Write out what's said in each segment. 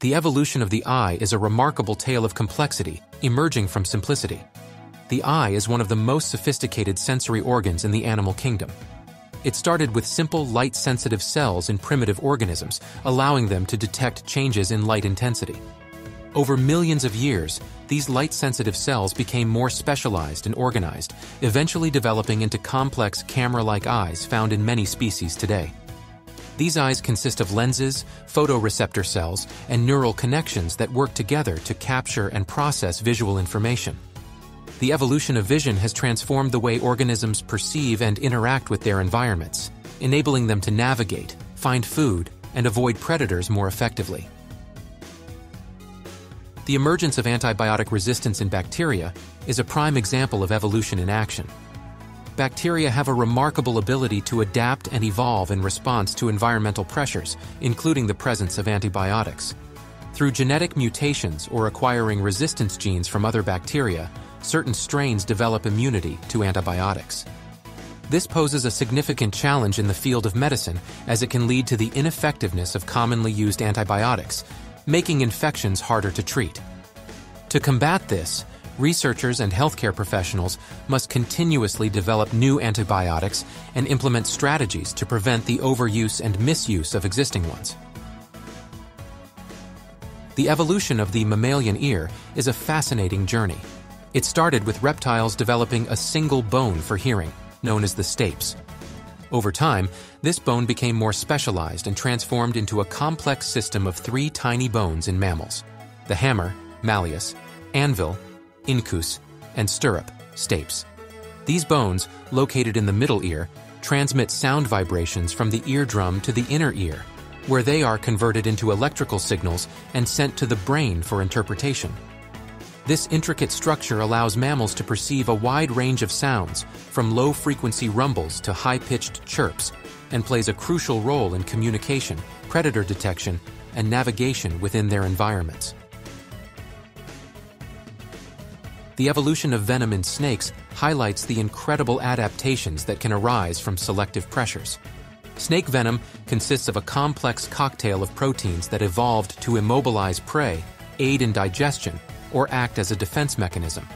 The evolution of the eye is a remarkable tale of complexity, emerging from simplicity. The eye is one of the most sophisticated sensory organs in the animal kingdom. It started with simple light-sensitive cells in primitive organisms, allowing them to detect changes in light intensity. Over millions of years, these light-sensitive cells became more specialized and organized, eventually developing into complex camera-like eyes found in many species today. These eyes consist of lenses, photoreceptor cells, and neural connections that work together to capture and process visual information. The evolution of vision has transformed the way organisms perceive and interact with their environments, enabling them to navigate, find food, and avoid predators more effectively. The emergence of antibiotic resistance in bacteria is a prime example of evolution in action. Bacteria have a remarkable ability to adapt and evolve in response to environmental pressures, including the presence of antibiotics. Through genetic mutations or acquiring resistance genes from other bacteria, certain strains develop immunity to antibiotics. This poses a significant challenge in the field of medicine as it can lead to the ineffectiveness of commonly used antibiotics, making infections harder to treat. To combat this, researchers and healthcare professionals must continuously develop new antibiotics and implement strategies to prevent the overuse and misuse of existing ones. The evolution of the mammalian ear is a fascinating journey. It started with reptiles developing a single bone for hearing, known as the stapes. Over time, this bone became more specialized and transformed into a complex system of three tiny bones in mammals the hammer, malleus, anvil, incus, and stirrup, stapes. These bones, located in the middle ear, transmit sound vibrations from the eardrum to the inner ear, where they are converted into electrical signals and sent to the brain for interpretation. This intricate structure allows mammals to perceive a wide range of sounds, from low-frequency rumbles to high-pitched chirps, and plays a crucial role in communication, predator detection, and navigation within their environments. The evolution of venom in snakes highlights the incredible adaptations that can arise from selective pressures. Snake venom consists of a complex cocktail of proteins that evolved to immobilize prey, aid in digestion, or act as a defense mechanism.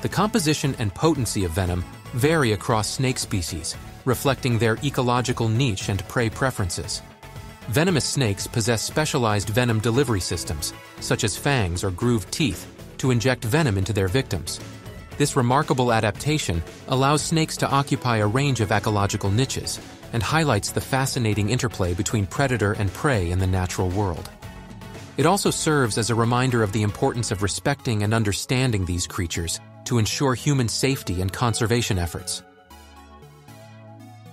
The composition and potency of venom vary across snake species, reflecting their ecological niche and prey preferences. Venomous snakes possess specialized venom delivery systems, such as fangs or grooved teeth, to inject venom into their victims. This remarkable adaptation allows snakes to occupy a range of ecological niches and highlights the fascinating interplay between predator and prey in the natural world. It also serves as a reminder of the importance of respecting and understanding these creatures to ensure human safety and conservation efforts.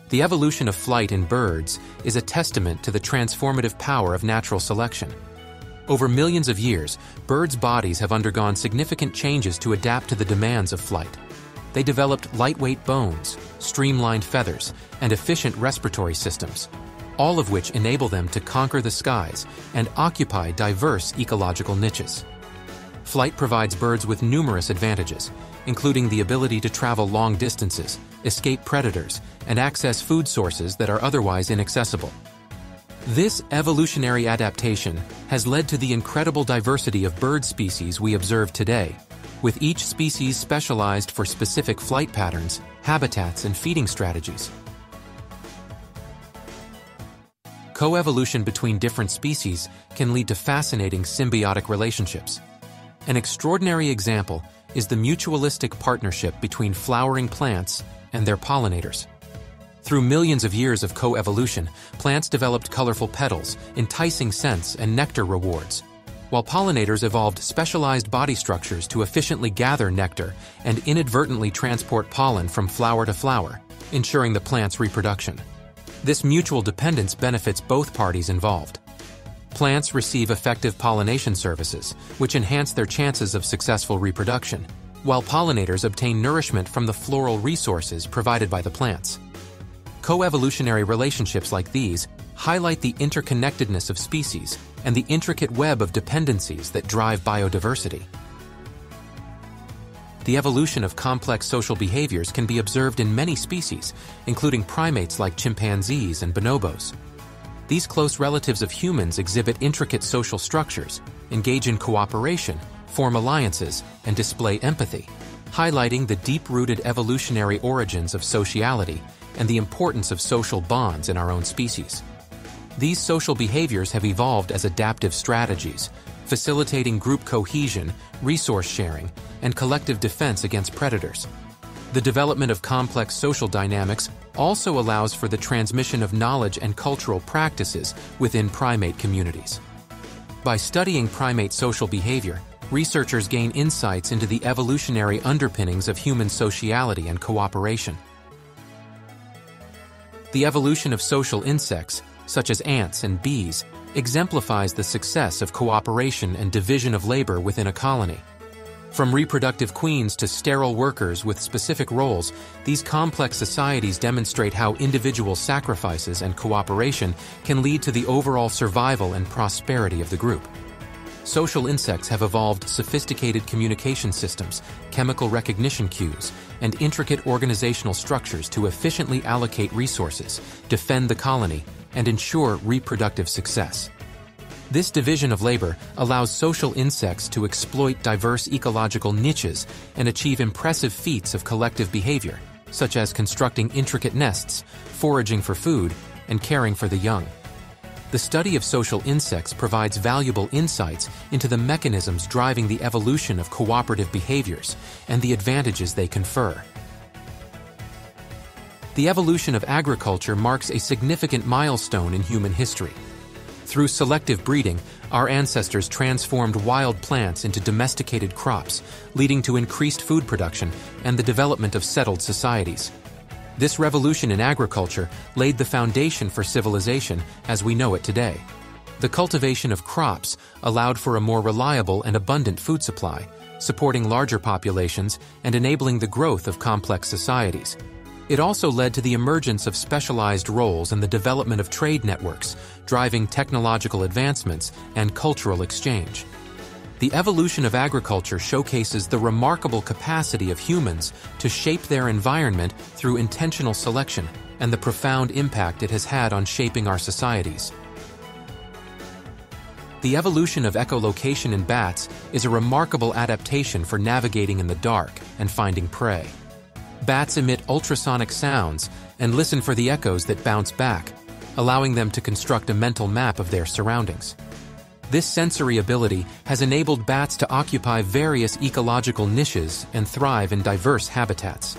The evolution of flight in birds is a testament to the transformative power of natural selection. Over millions of years, birds' bodies have undergone significant changes to adapt to the demands of flight. They developed lightweight bones, streamlined feathers, and efficient respiratory systems, all of which enable them to conquer the skies and occupy diverse ecological niches. Flight provides birds with numerous advantages, including the ability to travel long distances, escape predators, and access food sources that are otherwise inaccessible. This evolutionary adaptation has led to the incredible diversity of bird species we observe today, with each species specialized for specific flight patterns, habitats, and feeding strategies. Coevolution between different species can lead to fascinating symbiotic relationships. An extraordinary example is the mutualistic partnership between flowering plants and their pollinators. Through millions of years of co-evolution, plants developed colorful petals, enticing scents, and nectar rewards, while pollinators evolved specialized body structures to efficiently gather nectar and inadvertently transport pollen from flower to flower, ensuring the plant's reproduction. This mutual dependence benefits both parties involved. Plants receive effective pollination services, which enhance their chances of successful reproduction, while pollinators obtain nourishment from the floral resources provided by the plants. Coevolutionary relationships like these highlight the interconnectedness of species and the intricate web of dependencies that drive biodiversity the evolution of complex social behaviors can be observed in many species, including primates like chimpanzees and bonobos. These close relatives of humans exhibit intricate social structures, engage in cooperation, form alliances, and display empathy, highlighting the deep-rooted evolutionary origins of sociality and the importance of social bonds in our own species. These social behaviors have evolved as adaptive strategies, facilitating group cohesion, resource sharing, and collective defense against predators. The development of complex social dynamics also allows for the transmission of knowledge and cultural practices within primate communities. By studying primate social behavior, researchers gain insights into the evolutionary underpinnings of human sociality and cooperation. The evolution of social insects, such as ants and bees, exemplifies the success of cooperation and division of labor within a colony. From reproductive queens to sterile workers with specific roles, these complex societies demonstrate how individual sacrifices and cooperation can lead to the overall survival and prosperity of the group. Social insects have evolved sophisticated communication systems, chemical recognition cues, and intricate organizational structures to efficiently allocate resources, defend the colony, and ensure reproductive success. This division of labor allows social insects to exploit diverse ecological niches and achieve impressive feats of collective behavior, such as constructing intricate nests, foraging for food, and caring for the young. The study of social insects provides valuable insights into the mechanisms driving the evolution of cooperative behaviors and the advantages they confer. The evolution of agriculture marks a significant milestone in human history. Through selective breeding, our ancestors transformed wild plants into domesticated crops, leading to increased food production and the development of settled societies. This revolution in agriculture laid the foundation for civilization as we know it today. The cultivation of crops allowed for a more reliable and abundant food supply, supporting larger populations and enabling the growth of complex societies. It also led to the emergence of specialized roles and the development of trade networks, driving technological advancements and cultural exchange. The evolution of agriculture showcases the remarkable capacity of humans to shape their environment through intentional selection and the profound impact it has had on shaping our societies. The evolution of echolocation in bats is a remarkable adaptation for navigating in the dark and finding prey. Bats emit ultrasonic sounds and listen for the echoes that bounce back, allowing them to construct a mental map of their surroundings. This sensory ability has enabled bats to occupy various ecological niches and thrive in diverse habitats.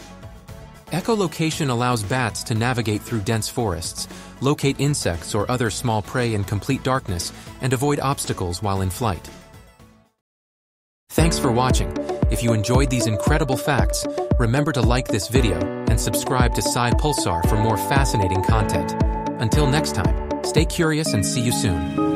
Echolocation allows bats to navigate through dense forests, locate insects or other small prey in complete darkness, and avoid obstacles while in flight. Thanks for watching. If you enjoyed these incredible facts, remember to like this video and subscribe to Sci Pulsar for more fascinating content. Until next time, stay curious and see you soon.